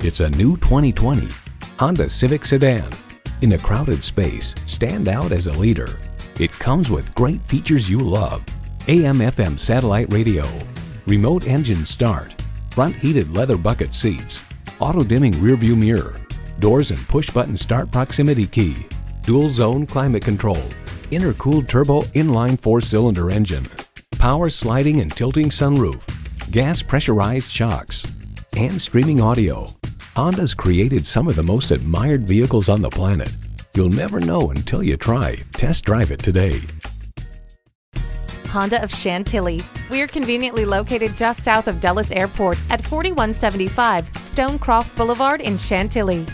It's a new 2020 Honda Civic Sedan. In a crowded space, stand out as a leader. It comes with great features you love. AM FM satellite radio, remote engine start, front heated leather bucket seats, auto dimming rearview mirror, doors and push button start proximity key, dual zone climate control, intercooled turbo inline four cylinder engine, power sliding and tilting sunroof, gas pressurized shocks, and streaming audio. Honda's created some of the most admired vehicles on the planet. You'll never know until you try. Test drive it today. Honda of Chantilly. We're conveniently located just south of Dulles Airport at 4175 Stonecroft Boulevard in Chantilly.